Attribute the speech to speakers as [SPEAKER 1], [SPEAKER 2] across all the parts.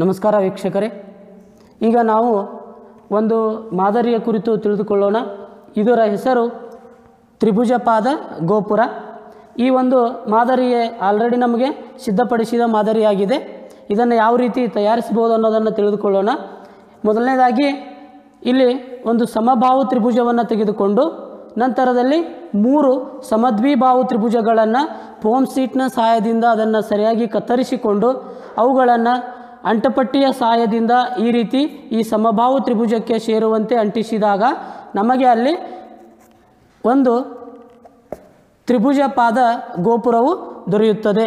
[SPEAKER 1] ನಮಸ್ಕಾರ ವೀಕ್ಷಕರೇ. ಈಗ ನಾವು ಒಂದು ಮಾದರಿಯ ಕುರಿತು ತಿಳಿದುಕೊಳ್ಳೋಣ. ಇದರ ಹೆಸರು ತ್ರಿಭುಜಪಾದ ಗೋಪುರ. ಈ ಒಂದು ಮಾದರಿಯೇ ಆಲ್ರೆಡಿ ನಮಗೆ ಸಿದ್ಧಪಡಿಸಿದ ಮಾದರಿಯಾಗಿದೆ. ಇದನ್ನು ಯಾವ ರೀತಿ ತಯಾರಿಸ್ಬೋದು ಅನ್ನೋದನ್ನು ತಿಳಿದುಕೊಳ್ಳೋಣ. ಮೊದಲನೇದಾಗಿ ಇಲ್ಲಿ ಒಂದು ಸಮಭಾವು ತ್ರಿಭುಜವನ್ನು ತೆಗೆದುಕೊಂಡು ನಂತರದಲ್ಲಿ ಮೂರು ಸಮದ್ವಿಭಾವು ತ್ರಿಭುಜಗಳನ್ನು ಫೋಮ್ ಸೀಟ್ನ ಸಹಾಯದಿಂದ ಅದನ್ನು ಸರಿಯಾಗಿ ಕತ್ತರಿಸಿಕೊಂಡು ಅವುಗಳನ್ನು ಅಂಟಪಟ್ಟಿಯ ಸಹಾಯದಿಂದ ಈ ರೀತಿ ಈ ಸಮಭಾವು ತ್ರಿಭುಜಕ್ಕೆ ಸೇರುವಂತೆ ಅಂಟಿಸಿದಾಗ ನಮಗೆ ಅಲ್ಲಿ ಒಂದು ತ್ರಿಭುಜಪಾದ ಗೋಪುರವು ದೊರೆಯುತ್ತದೆ.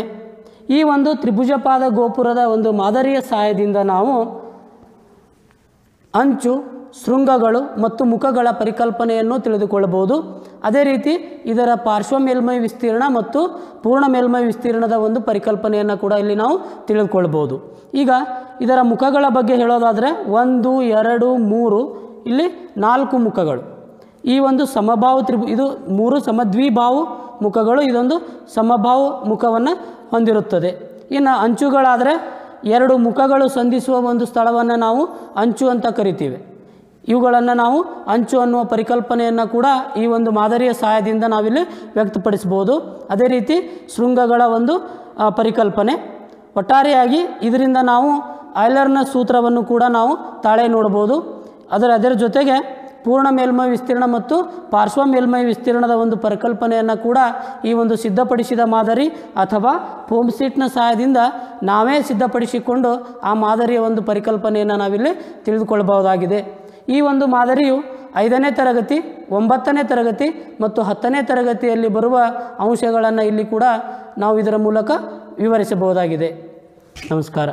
[SPEAKER 1] ಈ ಒಂದು ತ್ರಿಭುಜಪಾದ ಗೋಪುರದ ಒಂದು ಮಾದರಿಯ ಸಹಾಯದಿಂದ ನಾವು ಅಂಚು, ಶೃಂಗಗಳು ಮತ್ತು ಮುಖಗಳ ಪರಿಕಲ್ಪನೆಯನ್ನು ತಿಳಿದುಕೊಳ್ಳಬಹುದು. ಅದೇ ರೀತಿ ಇದರ ಪಾರ್ಶ್ವ ಮೇಲ್ಮೈ ವಿಸ್ತೀರ್ಣ ಮತ್ತು ಪೂರ್ಣ ಮೇಲ್ಮೈ ವಿಸ್ತೀರ್ಣದ ಒಂದು ಪರಿಕಲ್ಪನೆಯನ್ನು ಕೂಡ ಇಲ್ಲಿ ನಾವು ತಿಳಿದುಕೊಳ್ಬೋದು ಈಗ ಇದರ ಮುಖಗಳ ಬಗ್ಗೆ ಹೇಳೋದಾದರೆ ಒಂದು, ಎರಡು, ಮೂರು, ಇಲ್ಲಿ ನಾಲ್ಕು ಮುಖಗಳು. ಈ ಒಂದು ಸಮಭಾವು ತ್ರಿಭು, ಇದು ಮೂರು ಸಮದ್ವಿಭಾವು ಮುಖಗಳು, ಇದೊಂದು ಸಮಭಾವು ಮುಖವನ್ನು ಹೊಂದಿರುತ್ತದೆ. ಇನ್ನು ಅಂಚುಗಳಾದರೆ ಎರಡು ಮುಖಗಳು ಸಂಧಿಸುವ ಒಂದು ಸ್ಥಳವನ್ನು ನಾವು ಅಂಚು ಅಂತ ಕರಿತೀವಿ. ಇವುಗಳನ್ನು ನಾವು ಅಂಚು ಅನ್ನುವ ಪರಿಕಲ್ಪನೆಯನ್ನು ಕೂಡ ಈ ಒಂದು ಮಾದರಿಯ ಸಹಾಯದಿಂದ ನಾವಿಲ್ಲಿ ವ್ಯಕ್ತಪಡಿಸ್ಬೋದು ಅದೇ ರೀತಿ ಶೃಂಗಗಳ ಒಂದು ಪರಿಕಲ್ಪನೆ. ಒಟ್ಟಾರೆಯಾಗಿ ಇದರಿಂದ ನಾವು ಐಲರ್ನ ಸೂತ್ರವನ್ನು ಕೂಡ ನಾವು ತಾಳೆ ನೋಡ್ಬೋದು ಅದರ ಅದರ ಜೊತೆಗೆ ಪೂರ್ಣ ಮೇಲ್ಮೈ ವಿಸ್ತೀರ್ಣ ಮತ್ತು ಪಾರ್ಶ್ವ ಮೇಲ್ಮೈ ವಿಸ್ತೀರ್ಣದ ಒಂದು ಪರಿಕಲ್ಪನೆಯನ್ನು ಕೂಡ ಈ ಒಂದು ಸಿದ್ಧಪಡಿಸಿದ ಮಾದರಿ ಅಥವಾ ಫೋಮ್ ಸೀಟ್ನ ಸಹಾಯದಿಂದ ನಾವೇ ಸಿದ್ಧಪಡಿಸಿಕೊಂಡು ಆ ಮಾದರಿಯ ಒಂದು ಪರಿಕಲ್ಪನೆಯನ್ನು ನಾವಿಲ್ಲಿ ತಿಳಿದುಕೊಳ್ಳಬಹುದಾಗಿದೆ. ಈ ಒಂದು ಮಾದರಿಯು ಐದನೇ ತರಗತಿ, ಒಂಬತ್ತನೇ ತರಗತಿ ಮತ್ತು ಹತ್ತನೇ ತರಗತಿಯಲ್ಲಿ ಬರುವ ಅಂಶಗಳನ್ನು ಇಲ್ಲಿ ಕೂಡ ನಾವು ಇದರ ಮೂಲಕ ವಿವರಿಸಬಹುದಾಗಿದೆ. ನಮಸ್ಕಾರ.